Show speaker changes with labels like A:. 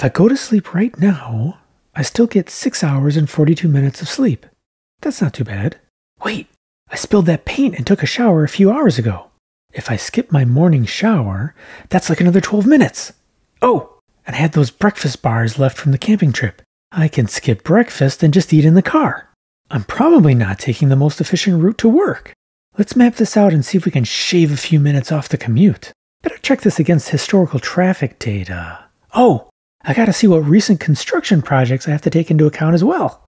A: If I go to sleep right now, I still get 6 hours and 42 minutes of sleep. That's not too bad. Wait, I spilled that paint and took a shower a few hours ago. If I skip my morning shower, that's like another 12 minutes. Oh, and I had those breakfast bars left from the camping trip. I can skip breakfast and just eat in the car. I'm probably not taking the most efficient route to work. Let's map this out and see if we can shave a few minutes off the commute. Better check this against historical traffic data. Oh, I gotta see what recent construction projects I have to take into account as well.